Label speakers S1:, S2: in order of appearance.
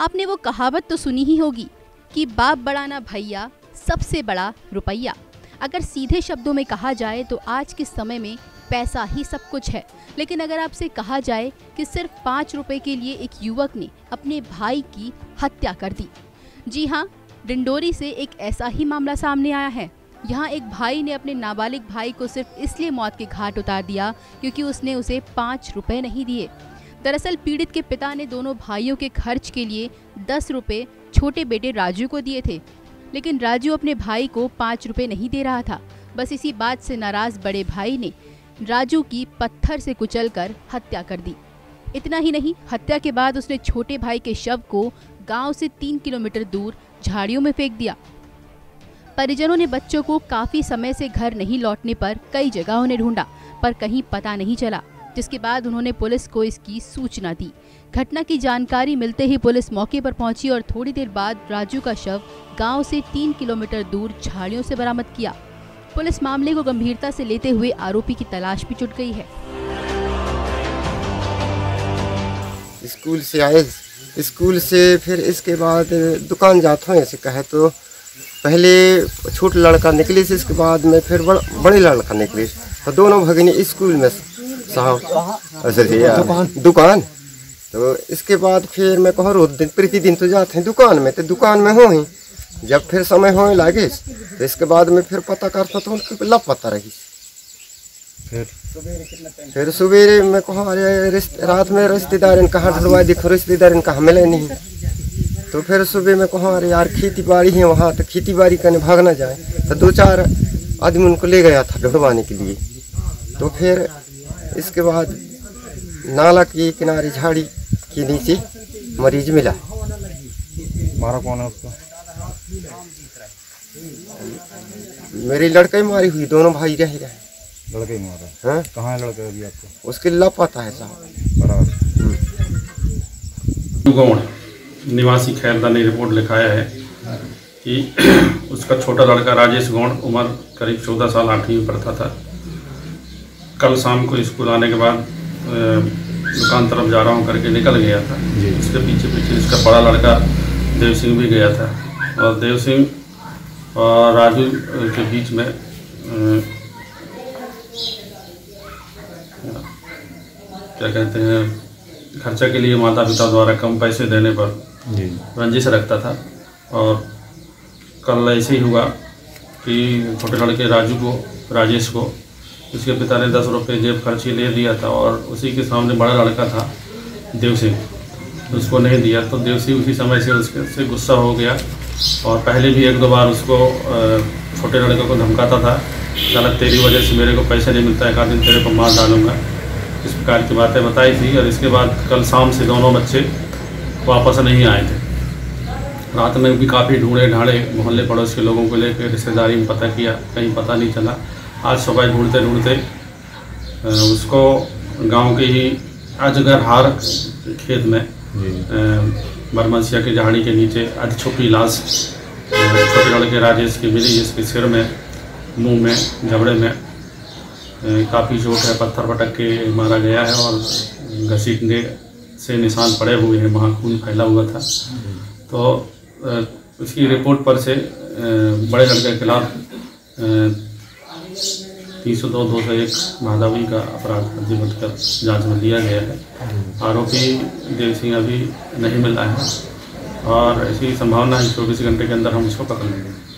S1: आपने वो कहावत तो सुनी ही होगी कि बाप बड़ा ना भैया, सबसे बड़ा रुपया। अगर सीधे शब्दों में कहा जाए तो आज के समय में पैसा ही सब कुछ है। लेकिन अगर आपसे कहा जाए कि सिर्फ़ पाँच रुपए के लिए एक युवक ने अपने भाई की हत्या कर दी। जी हाँ डिंडोरी से एक ऐसा ही मामला सामने आया है। यहाँ एक भाई ने अपने नाबालिग भाई को सिर्फ़ इसलिए मौत के घाट उतार दिया क्योंकि उसने उसे पाँच रुपए नहीं दिए। दरअसल पीड़ित के पिता ने दोनों भाइयों के खर्च के लिए दस रुपये छोटे बेटे राजू को दिए थे। लेकिन राजू अपने भाई को पाँच रुपये नहीं दे रहा था। बस इसी बात से नाराज़ बड़े भाई ने राजू की पत्थर से कुचलकर हत्या कर दी। इतना ही नहीं, हत्या के बाद उसने छोटे भाई के शव को गाँव से तीन किलोमीटर दूर झाड़ियों में फेंक दिया। परिजनों ने बच्चों को काफ़ी समय से घर नहीं लौटने पर कई जगहों ने ढूंढा, पर कहीं पता नहीं चला। जिसके बाद उन्होंने पुलिस को इसकी सूचना दी। घटना की जानकारी मिलते ही पुलिस मौके पर पहुँची और थोड़ी देर बाद राजू का शव गाँव से तीन किलोमीटर दूर झाड़ियों से बरामद किया। पुलिस मामले को गंभीरता से लेते हुए आरोपी की तलाश भी जुट गई है।
S2: स्कूल से आए। स्कूल से फिर इसके बाद दुकान जाता हूँ ऐसे कहे तो। पहले छोटा लड़का निकली से इसके बाद में फिर बड़, लड़का निकले। तो दोनों भगनी स्कूल में साहब। दुकान। दुकान? तो इसके बाद फिर मैं कह रोज दिन प्रतिदिन तो जाते हैं दुकान में तो दुकान में हो ही। जब फिर समय होने लगे तो इसके बाद में फिर पता करता तो उनकी लापता रही।
S3: फिर?
S2: फिर सवेरे मैं कहा अरे रात में रिश्तेदार कहाँ ढलवा देखो रिश्तेदार कहाँ मिले नहीं। तो फिर सुबह में कहा अरे यार खेती बाड़ी है वहाँ तो खेती बाड़ी करने भागना जाए। तो दो चार आदमी उनको ले गया था ढूंढवाने के लिए। तो फिर इसके बाद नाला के किनारे झाड़ी के नीचे मरीज़ मिला।
S3: मारा कौन है उसको?
S2: मेरी लड़का मारी हुई दोनों भाई रह रहे
S3: लड़के ही मारा।
S2: हैं?
S3: कहाँ है लड़का अभी आपको?
S2: उसके लापता है साहब।
S3: बराबर।
S4: गौड़ निवासी खैरदा ने रिपोर्ट लिखाया है कि उसका छोटा लड़का राजेश गौड़ उम्र करीब चौदह साल आठवीं में पढ़ता था। कल शाम को स्कूल आने के बाद दुकान तरफ़ जा रहा हूँ करके निकल गया था। उसके पीछे पीछे इसका बड़ा लड़का देव सिंह भी गया था। और देव सिंह और राजू के बीच में क्या कहते हैं खर्चा के लिए माता पिता द्वारा कम पैसे देने पर रंजिश रखता था। और कल ऐसे ही हुआ कि छोटे लड़के राजू को राजेश को उसके पिता ने दस रुपये जेब खर्ची ले लिया था और उसी के सामने बड़ा लड़का था देव सिंह उसको नहीं दिया तो देव सिंह उसी समय से उसके से गुस्सा हो गया और पहले भी एक दो बार उसको छोटे लड़के को धमकाता था गलत तेरी वजह से मेरे को पैसे नहीं मिलता, एक आध दिन तेरे को मार डालूँगा। इस प्रकार की बातें बताई थी और इसके बाद कल शाम से दोनों बच्चे वापस नहीं आए थे। रात में भी काफ़ी ढूंढे ढाड़े मोहल्ले पड़ोस के लोगों को लेकर, रिश्तेदारी में पता किया, कहीं पता नहीं चला। आज सुबह ढूंढते ढूंढते उसको गाँव के ही अजगर हार खेत में बरमसिया की झाड़ी के नीचे अध छुपी लाश छोटे लड़के राजेश की मिली जिसके सिर में मुँह में जबड़े में काफ़ी चोट है पत्थर पटक के मारा गया है और घसीटने से निशान पड़े हुए हैं वहाँ खून फैला हुआ था। तो उसकी रिपोर्ट पर से बड़े लड़के के खिलाफ तीन सौ दो दो सौ एक महादावी का अपराध पंजीबद्ध कर जाँच में लिया गया है। आरोपी देव सिंह अभी नहीं मिला है और ऐसी संभावना है चौबीस घंटे के अंदर हम उसको पकड़ लेंगे।